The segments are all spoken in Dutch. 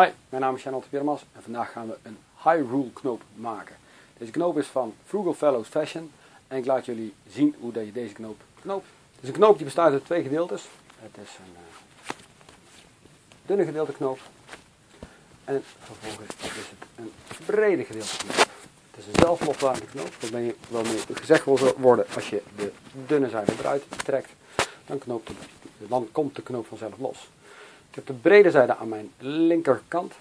Hi, mijn naam is Jan Piermas en vandaag gaan we een High Rule knoop maken. Deze knoop is van Frugal Fellows Fashion en ik laat jullie zien hoe dat je deze knoop knoopt. Het is een knoop die bestaat uit twee gedeeltes. Het is een uh, dunne gedeelte knoop en vervolgens is het een brede gedeelte knoop. Het is een zelfloswaardige knoop, je wel mee gezegd worden als je de dunne zijde eruit trekt. Dan, knoopt de, dan komt de knoop vanzelf los. Ik heb de brede zijde aan mijn linkerkant,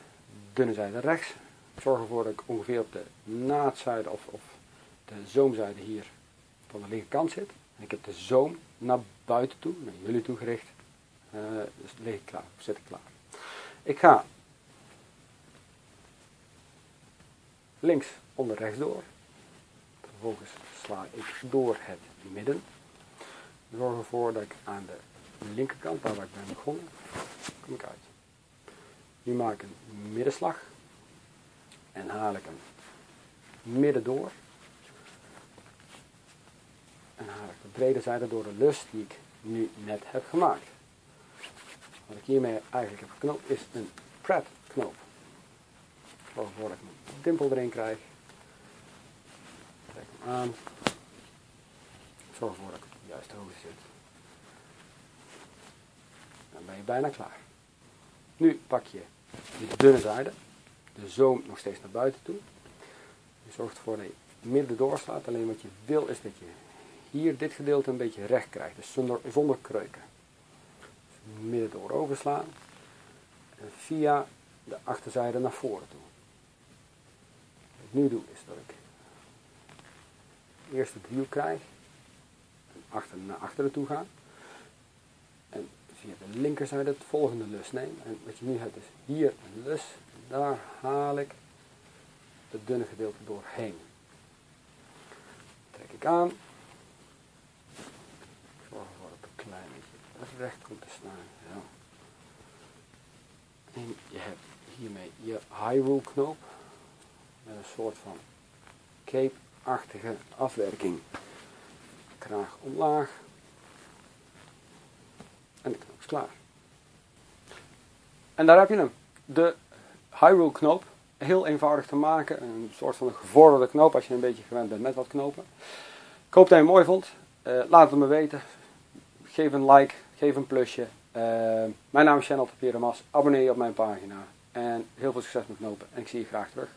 dunne zijde rechts. Zorg ervoor dat ik ongeveer op de naadzijde of, de zoomzijde hier van de linkerkant zit. En ik heb de zoom naar buiten toe, naar jullie toe gericht. Uh, dus lig ik klaar, zit ik klaar. Ik ga links onder rechts door. Vervolgens sla ik door het midden. Zorg ervoor dat ik aan de linkerkant, daar waar ik ben begonnen. Nu maak ik een middenslag en haal ik hem midden door. En haal ik de brede zijde door de lus die ik nu net heb gemaakt. Wat ik hiermee eigenlijk heb geknoopt is een pret knoop. Dat ik een dimpel erin krijg. Trek hem aan. Zorg ervoor dat ik op de juiste hoogte zit. Dan ben je bijna klaar. Nu pak je de dunne zijde, de zoom nog steeds naar buiten toe. Je zorgt ervoor dat je midden doorslaat. Alleen wat je wil is dat je hier dit gedeelte een beetje recht krijgt. Dus zonder, zonder kreuken. Dus midden door overslaan. En via de achterzijde naar voren toe. Wat ik nu doe is dat ik eerst het wiel krijg. En achter, naar achteren toe ga via de linkerzijde het volgende lus neem. En wat je nu hebt is hier een lus. Daar haal ik het dunne gedeelte doorheen. Trek ik aan. Zorg ervoor dat het een klein beetje recht komt te staan. Ja. En je hebt hiermee je high knoop. Met een soort van cape-achtige afwerking. Kraag omlaag. En de knoop is klaar. En daar heb je hem. De Hyrule knoop. Heel eenvoudig te maken. Een soort van een gevorderde knoop als je een beetje gewend bent met wat knopen. Ik hoop dat je hem mooi vond. Uh, laat het me weten. Geef een like. Geef een plusje. Uh, mijn naam is Channel Tapieremas. Abonneer je op mijn pagina. En heel veel succes met knopen. En ik zie je graag terug.